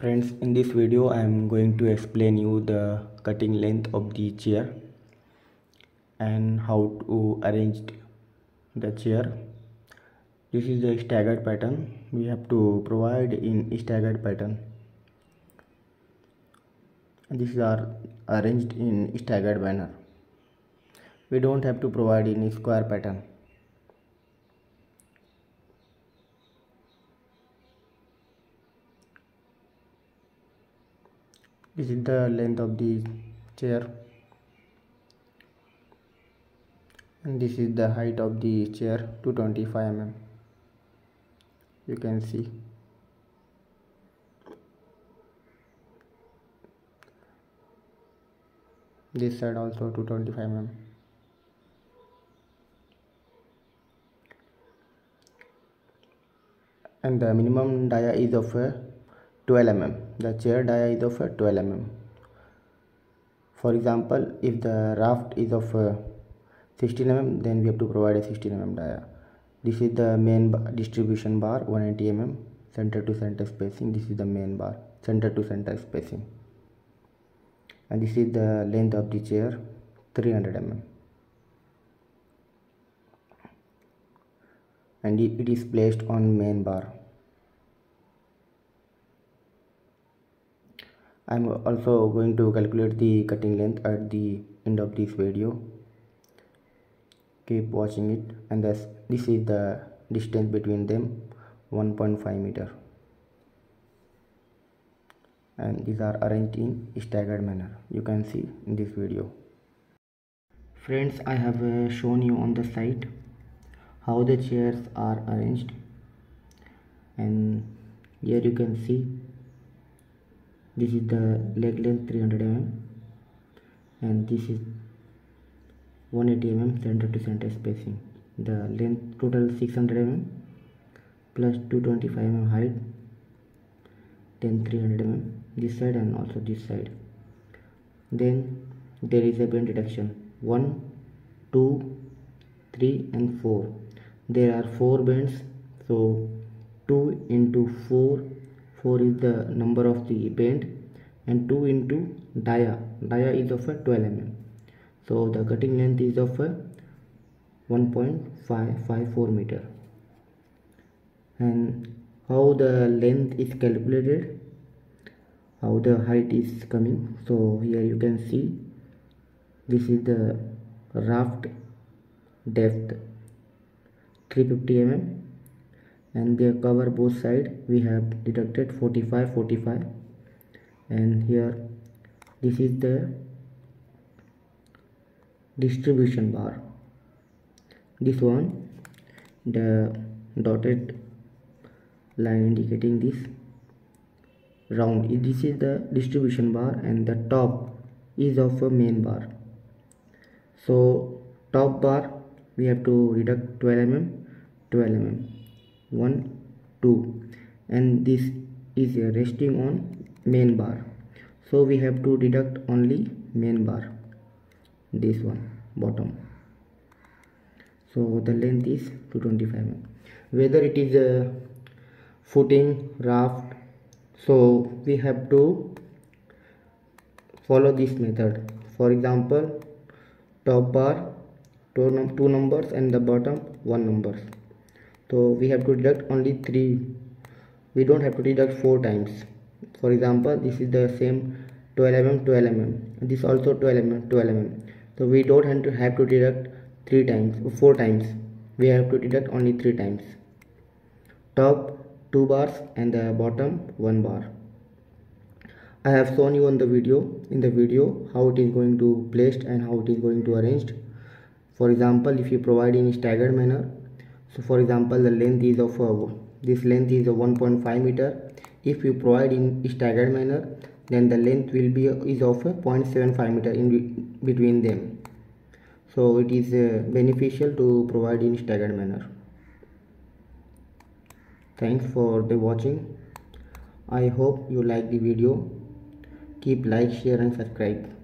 friends in this video i am going to explain you the cutting length of the chair and how to arrange the chair. This is the staggered pattern we have to provide in staggered pattern. These are arranged in staggered manner. We don't have to provide in square pattern is the length of the chair? And this is the height of the chair 225 mm. You can see. This side also 225 mm. And the minimum dia is of 12 mm the chair dia is of 12 mm. For example if the raft is of 16 mm then we have to provide a 16 mm dia. This is the main distribution bar 180 mm center to center spacing. This is the main bar center to center spacing. And this is the length of the chair 300 mm. And it is placed on main bar I'm also going to calculate the cutting length at the end of this video. Keep watching it. And this, this is the distance between them 1.5 meter. And these are arranged in staggered manner. You can see in this video. Friends I have uh, shown you on the site how the chairs are arranged. And here you can see this is the leg length 300 mm and this is 180 mm center to center spacing. The length total 600 mm plus 225 mm height then 300 mm this side and also this side. Then there is a bend reduction. 1 2 3 and 4 there are 4 bends so 2 into 4 4 is the number of the bend and 2 into dia. Dia is of a 12 mm so the cutting length is of a 1.554 meter. And how the length is calculated? How the height is coming? So here you can see this is the raft depth 350 mm and they cover both side. We have deducted 45 45 and here this is the distribution bar. This one the dotted line indicating this round. This is the distribution bar and the top is of a main bar. So top bar we have to deduct 12 mm 12 mm 1 2 and this is resting on main bar. So we have to deduct only main bar. This one bottom. So the length is 225 mm. whether it is a footing raft. So we have to follow this method. For example top bar two, num two numbers and the bottom one numbers so we have to deduct only three. We don't have to deduct four times. For example this is the same 12 mm 12 mm this also 12 mm 12 mm so we don't have to have to deduct three times four times. We have to deduct only three times. Top two bars and the bottom one bar. I have shown you on the video in the video how it is going to placed and how it is going to arranged. For example if you provide in staggered manner so for example the length is of uh, this length is a 1.5 meter. If you provide in staggered manner then the length will be is of a 0.75 meter in between them. So it is uh, beneficial to provide in staggered manner. Thanks for the watching. I hope you like the video. Keep like share and subscribe